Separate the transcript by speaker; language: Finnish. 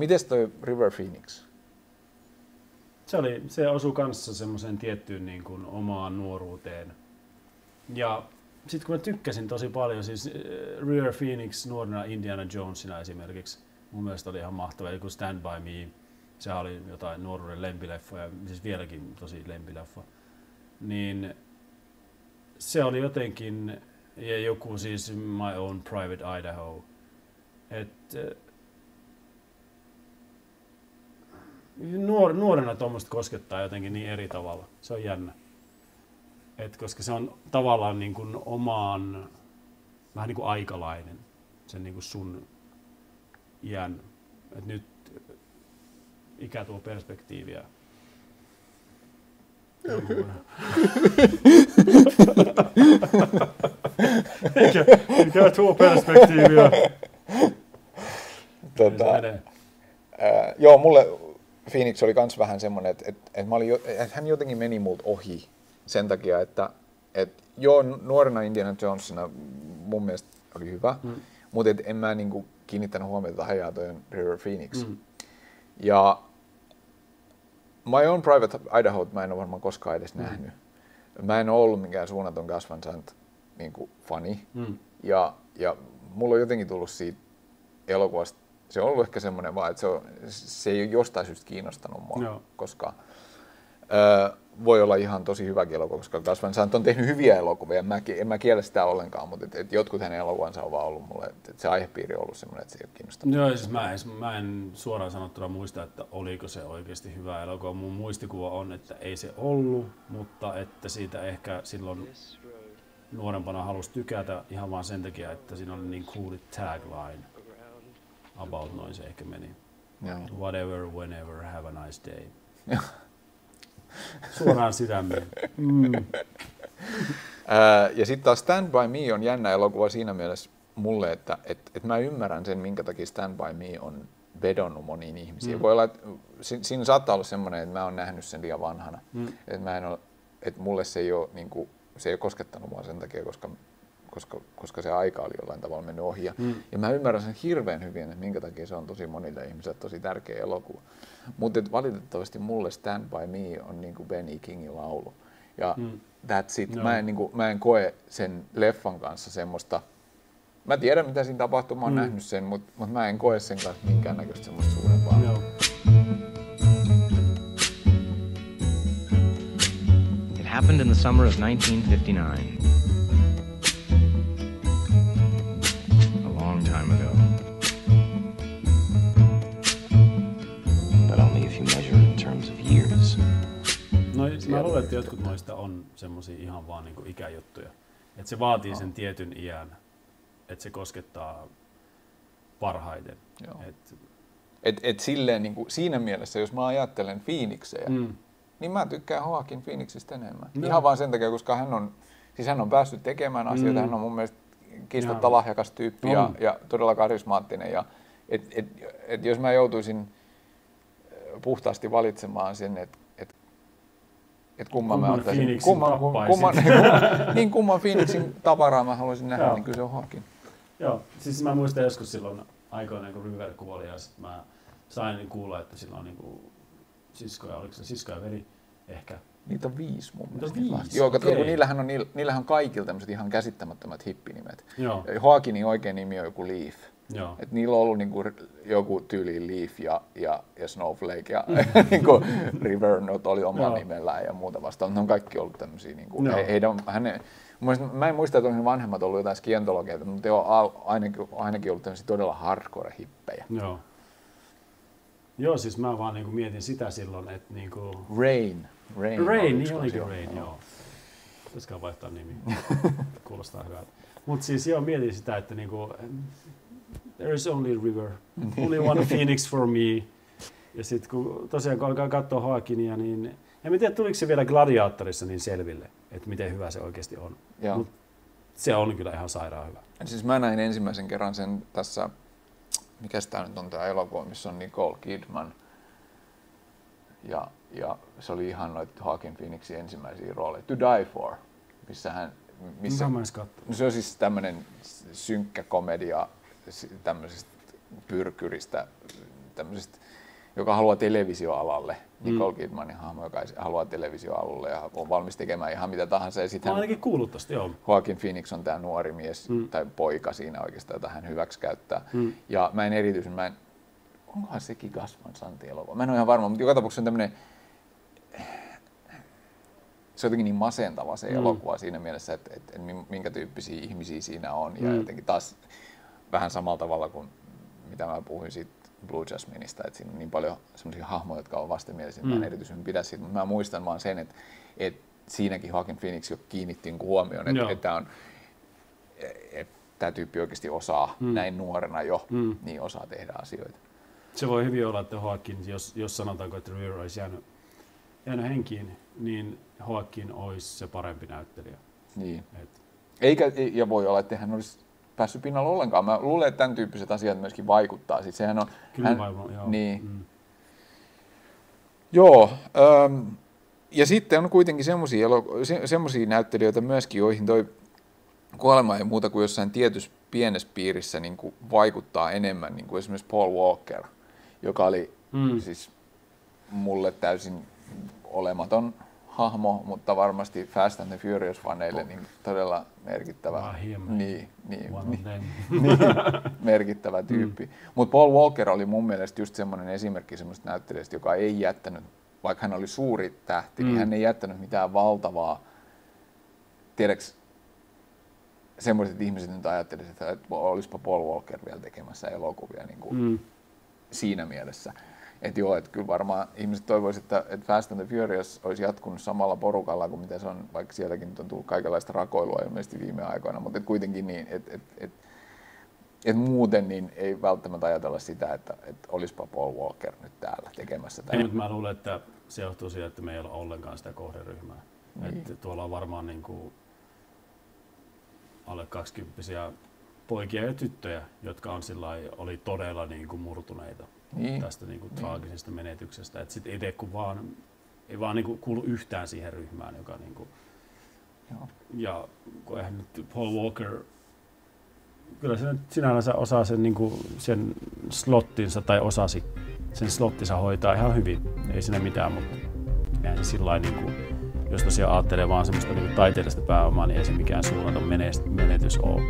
Speaker 1: Mites toi River Phoenix?
Speaker 2: Se, oli, se osui kanssa semmoiseen tiettyyn niin kuin omaan nuoruuteen. Ja sitten kun mä tykkäsin tosi paljon, siis äh, River Phoenix nuorena Indiana Jonesina esimerkiksi, mun mielestä oli ihan mahtava, joku Stand By Me, se oli jotain nuoruuden lempileffoja, siis vieläkin tosi lempileffa. Niin se oli jotenkin, ja joku siis My Own Private Idaho, että nuor, nuorena tuommoista koskettaa jotenkin niin eri tavalla. Se on jännä. Et koska se on tavallaan niin kuin omaan, vähän niin kuin aikalainen, sen niin kuin sun iän. Et nyt ikä tuo perspektiiviä. ikä, ikä tuo perspektiiviä.
Speaker 1: Tota, ää, joo, mulle Phoenix oli myös vähän semmoinen, että, että, että, mä olin, että hän jotenkin meni multa ohi sen takia, että, että joo, nuorena Indiana Jonesina mun mielestä oli hyvä, mm. mutta et en mä niinku kiinnittänyt huomiota toi River Phoenix. Mm. Ja My Own Private Idaho mä en ole varmaan koskaan edes mm. nähnyt. Mä en ole ollut mikään suunnaton Gus Van Sant niin fani. Mm. Ja, ja mulla on jotenkin tullut siitä elokuvasta se on ollut ehkä semmoinen vaan, että se, on, se ei ole jostain syystä kiinnostanut mua, Joo. koska öö, voi olla ihan tosi hyvä elokuva, koska Kasvan Sant on tehnyt hyviä elokuvia, en mä, en mä kiele sitä ollenkaan, mutta et, et jotkut hänen elokuvansa on vaan ollut mulle, että et se aihepiiri on ollut semmoinen, että se ei ole kiinnostanut.
Speaker 2: Joo, siis mä, en, mä en suoraan sanottuna muista, että oliko se oikeasti hyvä elokuva. Mun muistikuva on, että ei se ollut, mutta että siitä ehkä silloin nuorempana halusi tykätä ihan vaan sen takia, että siinä oli niin cool tagline About noin se ehkä meni. Joo. Whatever, whenever, have a nice day. Suoraan sydämeen. Mm.
Speaker 1: ja sitten taas Stand By Me on jännä elokuva siinä mielessä mulle, että et, et mä ymmärrän sen, minkä takia Stand By Me on vedonnut moniin ihmisiin. Mm. Voi olla, että siinä saattaa olla semmoinen, että mä oon nähnyt sen liian vanhana. Mm. Että mä en ole, että mulle se ei ole, niin kuin, se ei ole koskettanut mua sen takia, koska koska, koska se aika oli jollain tavalla mennyt ohi. Ja, mm. ja mä ymmärrän sen hirveän hyvin, että minkä takia se on tosi monille ihmisille tosi tärkeä elokuva. Mutta valitettavasti mulle Stand By Me on niin kuin Benny Kingin laulu. Ja mm. that's it. No. Mä, en, niin kuin, mä en koe sen leffan kanssa semmoista, mä tiedän mitä siinä tapahtuu, mä oon mm. nähnyt sen, mutta mut mä en koe sen kanssa minkäännäköistä semmoista suurempaa. No. It happened in the summer of 1959.
Speaker 2: että jotkut noista on semmoisia ihan vaan niin ikäjuttuja. Että se vaatii sen tietyn iän, että se koskettaa parhaiten. Joo. Et,
Speaker 1: et, et silleen, niin kuin, siinä mielessä, jos mä ajattelen Phoenixejä, mm. niin mä tykkään Joaquin Phoenixista enemmän. No. Ihan vaan sen takia, koska hän on, siis hän on päässyt tekemään asioita, mm. hän on mun mielestä kiistatta lahjakas tyyppi ja, ja todella karismaattinen. Ja, et, et, et, jos mä joutuisin puhtaasti valitsemaan sen, että että kumman, kumman mä ottaisin. Kumman, kumman, kumman, niin kumman Phoenixin tavaraa mä haluaisin nähdä, Joo. niin kyllä se on Hawkin.
Speaker 2: Joo, siis mä muistan joskus silloin aikoina, kun River kuoli ja sitten mä sain kuulla, että sillä on niinku siskoja, oliko se sisko ja veli ehkä.
Speaker 1: Niitä on viisi mun mielestä. Viisi. Joo, okay. kun niillähän on, niillähän on kaikilla tämmöiset ihan käsittämättömät hippinimet. Joo. Joaquinin oikein nimi on joku Leaf. Joo. Et niillä on ollut niinku joku tyyli Leaf ja, ja, ja Snowflake ja niinku River Note oli oma nimellään ja muuta vastaan. Ne on kaikki ollut tämmöisiä. Niinku, he, heidän, hänen, mä en muista, että on vanhemmat ollut jotain skientologeita, mutta ne on ainakin, ainakin ollut tämmöisiä todella hardcore-hippejä.
Speaker 2: Joo. Joo, siis mä vaan niinku mietin sitä silloin, että niinku...
Speaker 1: Rain.
Speaker 2: Rain, Rain niin olikin Rain, joo. Pitäisikö vaihtaa nimi? Kuulostaa hyvältä. Mutta siis joo, mietin sitä, että niinku, there is only a river, only one phoenix for me. Ja sitten kun tosiaan kun alkaa katsoa Haakinia, niin en tiedä tuliko se vielä Gladiaattorissa niin selville, että miten hyvä se oikeasti on. Mut se on kyllä ihan sairaan hyvä.
Speaker 1: Siis mä näin ensimmäisen kerran sen tässä, mikä tämä nyt on tämä elokuva, missä on Nicole Kidman. Ja, ja se oli ihan noita Haakin Phoenixin ensimmäisiä rooleja. To Die For, missä hän... Missä,
Speaker 2: no,
Speaker 1: se on siis tämmöinen synkkä komedia tämmöisestä pyrkyristä tämmöisestä joka haluaa televisioalalle. Mm. Nicole Kidmanin hahmo, joka haluaa televisioalalle ja on valmis tekemään ihan mitä tahansa. Ja
Speaker 2: sit hän, ainakin kuullut tosta, joo.
Speaker 1: Joaquin Phoenix on tämä nuori mies mm. tai poika siinä oikeastaan, jota hän hyväksi käyttää. Mm. Ja mä en erityisen, mä en, onkohan sekin Gasman Santi elokuva? Mä en ole ihan varma, mutta joka tapauksessa on tämmöinen se on jotenkin niin masentava se mm. elokuva siinä mielessä, että, että, että minkä tyyppisiä ihmisiä siinä on. Mm. Ja jotenkin taas vähän samalla tavalla kuin mitä mä puhuin siitä Blue Jasmineista, että siinä on niin paljon sellaisia hahmoja, jotka on vastenmielisiä, mm. mä en erityisen pidä siitä, mutta mä muistan vaan sen, että, että siinäkin Joaquin Phoenix jo kiinnitti niinku huomioon, että, että, on, että tämä tyyppi oikeasti osaa mm. näin nuorena jo, mm. niin osaa tehdä asioita.
Speaker 2: Se voi hyvin olla, että Joaquin, jos, jos sanotaanko, että Rear olisi jäänyt, jäänyt henkiin, niin Joaquin olisi se parempi näyttelijä.
Speaker 1: Niin. Et. Eikä, ja voi olla, että hän olisi päässyt pinnalle ollenkaan. Mä luulen, että tämän tyyppiset asiat myöskin vaikuttaa. Siis sehän on,
Speaker 2: Kyllä hän, vaiva, joo.
Speaker 1: Niin. Mm. Joo. Ähm, ja sitten on kuitenkin semmoisia se, näyttelijöitä myöskin, joihin toi kuolema ei muuta kuin jossain tietyssä pienessä piirissä niin kuin vaikuttaa enemmän, niin kuin esimerkiksi Paul Walker, joka oli mm. siis mulle täysin olematon hahmo, mutta varmasti Fast and the Furious-faneille niin todella merkittävä,
Speaker 2: ah,
Speaker 1: niin, niin, niin, niin, merkittävä tyyppi. Mm. Mutta Paul Walker oli mun mielestä just semmoinen esimerkki semmoista näyttelijästä, joka ei jättänyt, vaikka hän oli suuri tähti, niin mm. niin hän ei jättänyt mitään valtavaa, tiedäks, semmoiset ihmiset nyt ajattelisivat, että olisipa Paul Walker vielä tekemässä elokuvia niin kuin mm. siinä mielessä että joo, että kyllä varmaan ihmiset toivoisivat, että, että Fast and the Furious olisi jatkunut samalla porukalla kuin mitä se on, vaikka sieltäkin nyt on tullut kaikenlaista rakoilua ilmeisesti viime aikoina, mutta kuitenkin niin, että, että, että, että muuten niin ei välttämättä ajatella sitä, että, että olisipa Paul Walker nyt täällä tekemässä
Speaker 2: tätä. Mutta mä luulen, että se johtuu siitä, että me ei ole ollenkaan sitä kohderyhmää. Niin. Että tuolla on varmaan niin kuin alle 20 poikia ja tyttöjä, jotka on sillä oli todella niin kuin murtuneita niin. tästä niin kuin, niin. traagisesta menetyksestä. Että sitten ei tee kuin vaan, ei vaan niin kuin, kuulu yhtään siihen ryhmään, joka niin kuin, Joo. ja kun eihän nyt Paul Walker, kyllä se sinänsä osaa sen, niin kuin, sen slottinsa tai osasi sen slottinsa hoitaa ihan hyvin. Ei siinä mitään, mutta eihän se sillä niin kuin, jos tosiaan ajattelee vaan semmoista niin taiteellista pääomaa, niin ei se mikään suunnaton menetys ole.